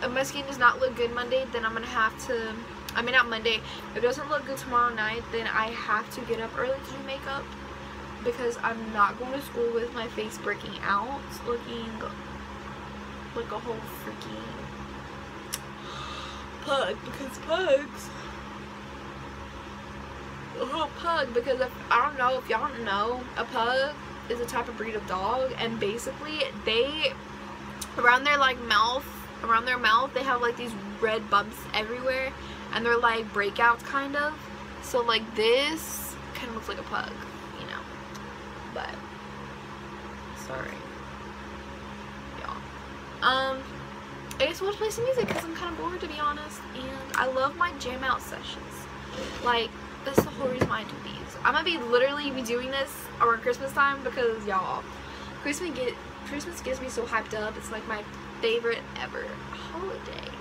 If my skin does not look good Monday, then I'm going to have to, I mean not Monday, if it doesn't look good tomorrow night, then I have to get up early to do makeup. Because I'm not going to school with my face breaking out, looking like a whole freaking pug, because pugs a whole pug because if, I don't know if y'all know a pug is a type of breed of dog and basically they around their like mouth around their mouth they have like these red bumps everywhere and they're like breakouts kind of. So like this kind of looks like a pug but sorry y'all um I guess we'll play some music because I'm kind of bored to be honest and I love my jam out sessions like that's the whole reason why I do these. I'm gonna be literally be doing this around Christmas time because y'all, Christmas get Christmas gets me so hyped up. It's like my favorite ever holiday.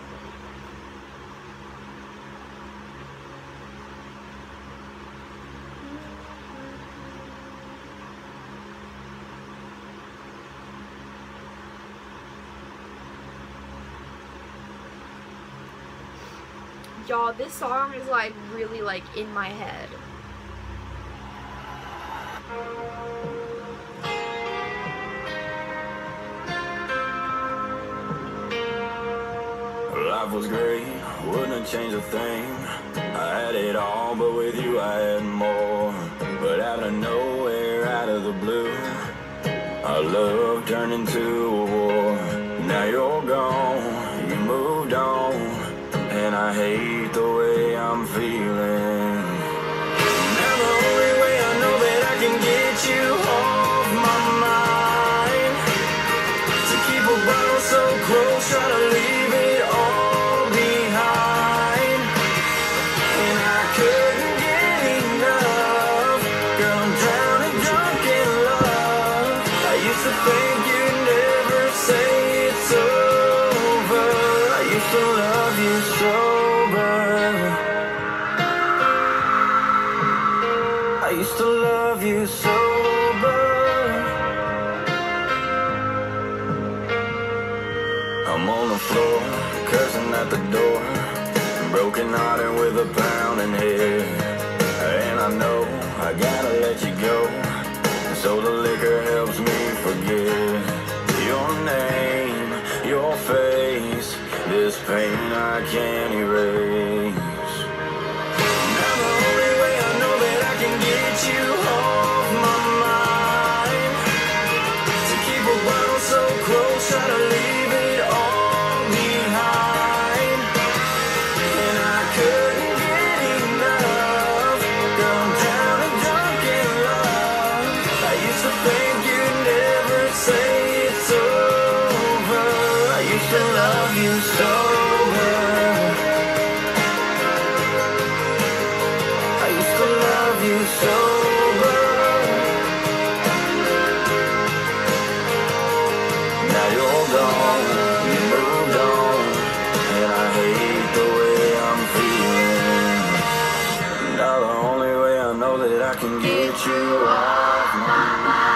Y'all, this song is like really like in my head. Life was great, wouldn't change a thing. I had it all, but with you I had more. But out of nowhere, out of the blue, our love turned into a war. Now you're gone, you moved on, and I hate I gotta let you go. So the liquor helps me forget your name, your face. This pain I can't erase. I can get you off my mind.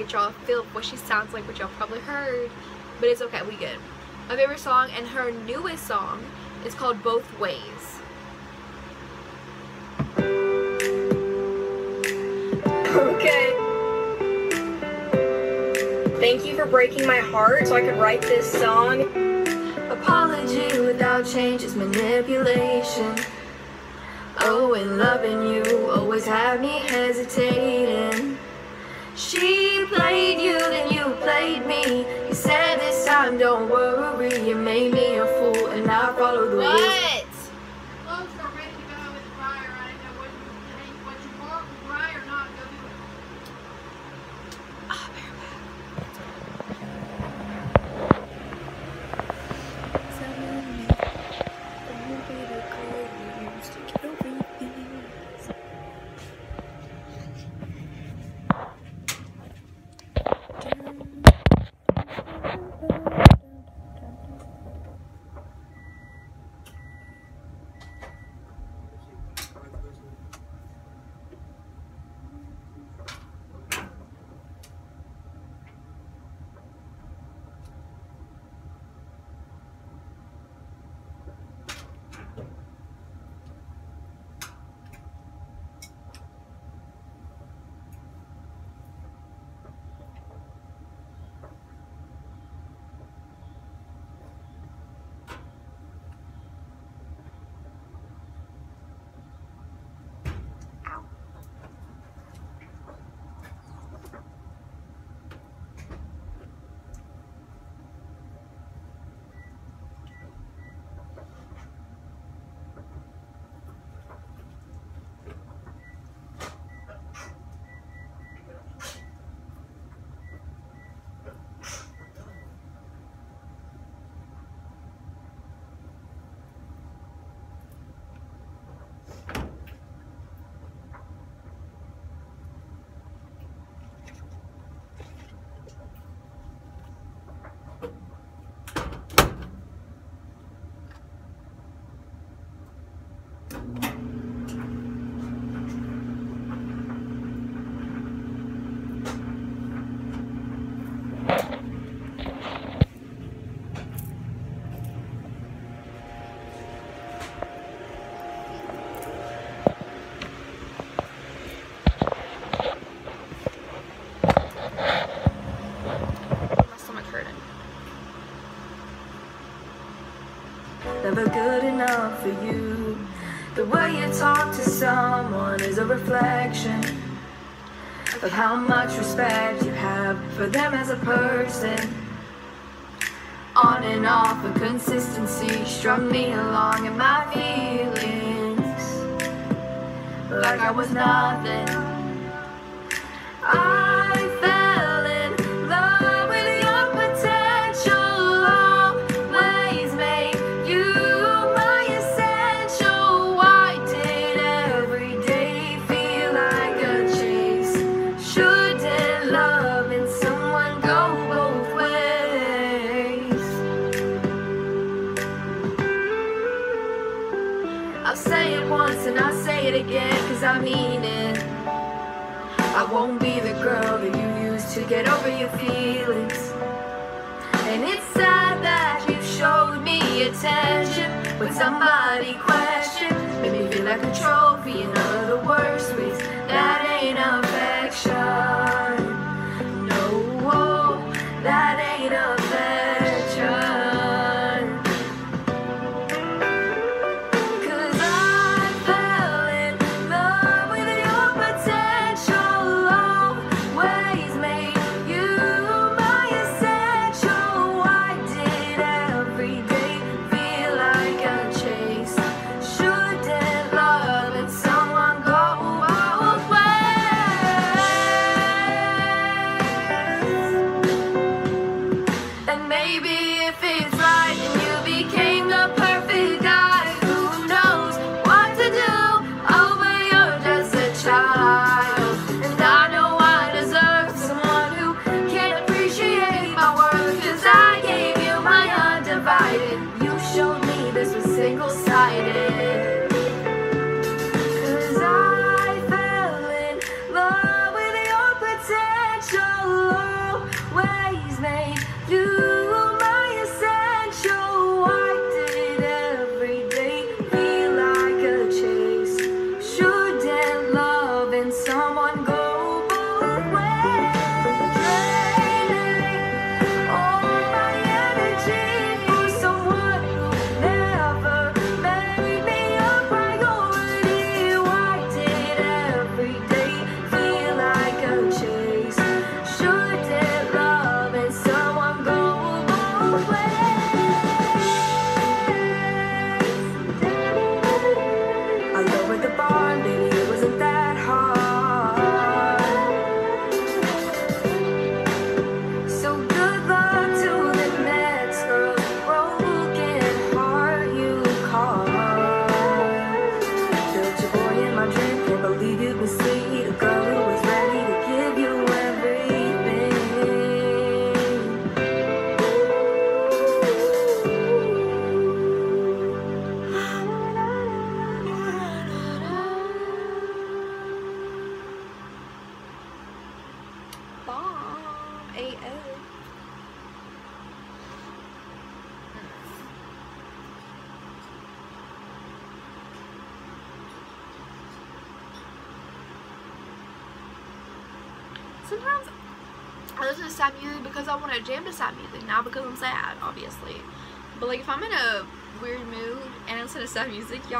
Get y'all a feel of what she sounds like, which y'all probably heard, but it's okay, we good. My favorite song and her newest song is called Both Ways. Okay. Thank you for breaking my heart so I could write this song. Apology without change is manipulation. Oh, and loving you always had me hesitating. Don't worry. You made me a never good enough for you. The way you talk to someone is a reflection of how much respect you have for them as a person. On and off, a consistency strung me along in my feelings like I was nothing. Somebody questioned. Made me feel like a trophy in want to jam to sad music. Not because I'm sad, obviously. But like if I'm in a weird mood and I listen to sad music, y'all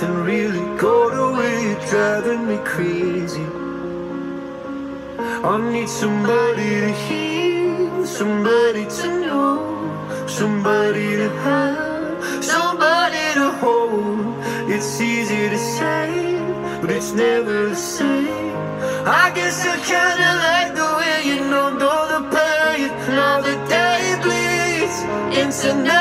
nothing really go to where you're driving me crazy. I need somebody to hear, somebody to know, somebody to have, somebody to hold. It's easy to say, but it's never the same. I guess I kinda like the way you numbed all the pain. Now the day bleeds into night.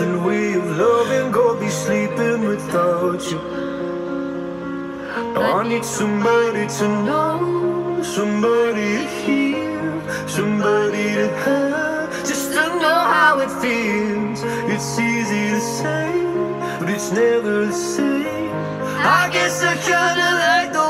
nothing we of loving, go be sleeping without you. Now I need somebody to know, somebody to hear, somebody to have, just to know how it feels. It's easy to say, but it's never the same. I guess I kinda like the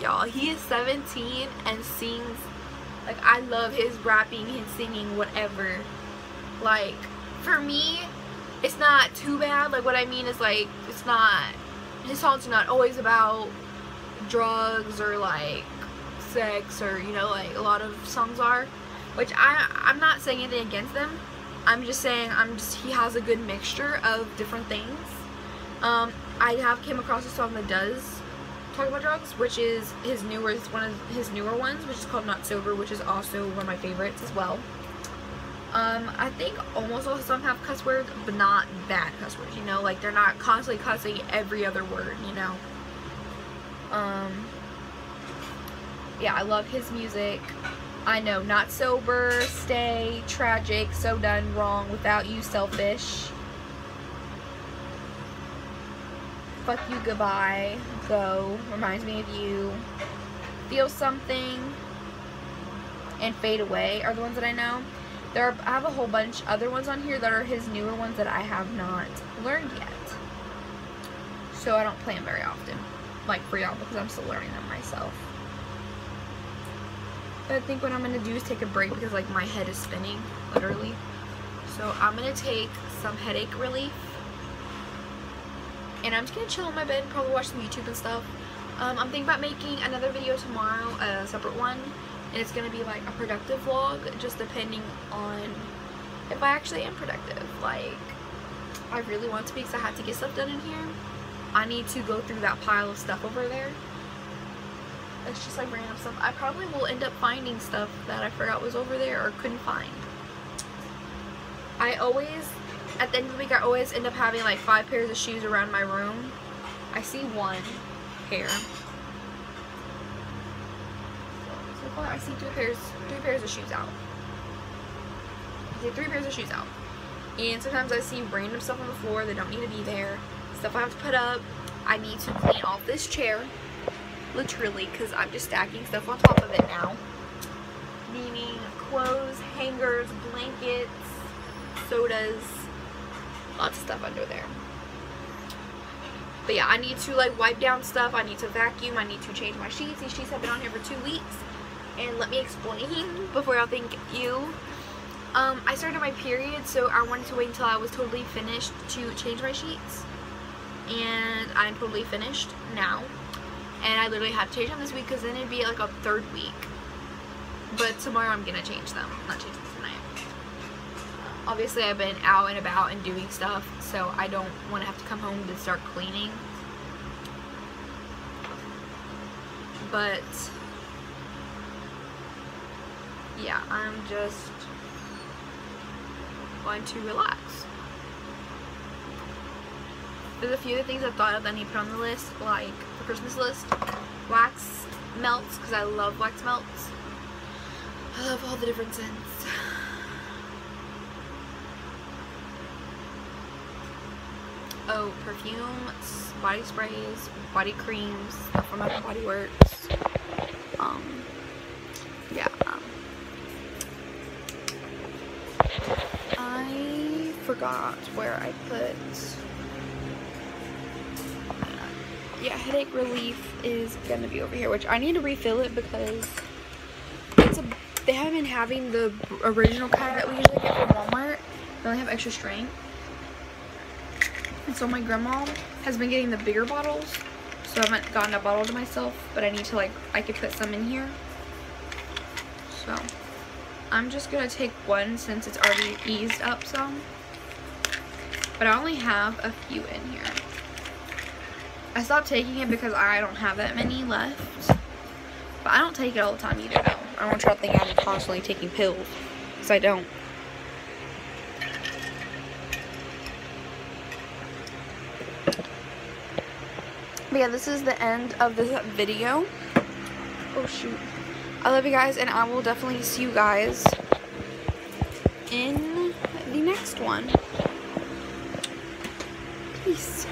y'all. He is 17 and sings. Like, I love his rapping, his singing, whatever. Like, for me, it's not too bad. Like, what I mean is, like, it's not. His songs are not always about drugs or, like, sex or, you know, like a lot of songs are. Which I, I'm not saying anything against them. I'm just saying I'm just he has a good mixture of different things. Um, I have came across a song that does talk about drugs, which is his newer one of his newer ones, which is called Not Sober, which is also one of my favorites as well. Um, I think almost all his songs have cuss words, but not bad cuss words. You know, like they're not constantly cussing every other word. You know. Um. Yeah, I love his music. I know, not sober, stay, tragic, so done wrong, without you, selfish. Fuck you, goodbye, go, reminds me of you, feel something, and fade away are the ones that I know. There are, I have a whole bunch other ones on here that are his newer ones that I have not learned yet. So I don't play them very often, like for y'all, because I'm still learning them myself. But I think what I'm going to do is take a break because like my head is spinning, literally. So I'm going to take some headache relief. And I'm just gonna chill on my bed and probably watch some YouTube and stuff. Um, I'm thinking about making another video tomorrow, a separate one, and it's gonna be like a productive vlog, just depending on if I actually am productive. Like, I really want to be because I have to get stuff done in here. I need to go through that pile of stuff over there. It's just like random stuff. I probably will end up finding stuff that I forgot was over there or couldn't find. I always, at the end of the week, I always end up having like five pairs of shoes around my room. I see one pair. So, far I see two pairs, three pairs of shoes out. I see three pairs of shoes out. And sometimes I see random stuff on the floor that don't need to be there. Stuff I have to put up. I need to clean off this chair. Literally, because I'm just stacking stuff on top of it now. Meaning clothes, hangers, blankets, sodas, lots of stuff under there. But yeah, I need to like wipe down stuff. I need to vacuum. I need to change my sheets. These sheets have been on here for two weeks. And let me explain before y'all think you. Um, I started my period, so I wanted to wait until I was totally finished to change my sheets. And I'm totally finished now. And I literally have to change them this week because then it'd be like a third week. But tomorrow I'm going to change them. Not change them. Obviously I've been out and about and doing stuff, so I don't want to have to come home to start cleaning. But, yeah, I'm just going to relax. There's a few other things I thought of that I need to put on the list, like the Christmas list. Wax melts, because I love wax melts. I love all the different scents. Oh, perfumes, body sprays, body creams, stuff from Bath Body Works. Um, yeah. I forgot where I put yeah, headache relief is gonna be over here, which I need to refill it because it's a they haven't been having the original kind that we usually get from Walmart. They only have extra strength. And so my grandma has been getting the bigger bottles. So I haven't gotten a bottle to myself, but I need to like I could put some in here. So I'm just gonna take one since it's already eased up some. But I only have a few in here. I stopped taking it because I don't have that many left. But I don't take it all the time either though. I don't y'all to think I'm constantly taking pills. Because I don't. But yeah, this is the end of this video. Oh shoot. I love you guys and I will definitely see you guys in the next one. Peace.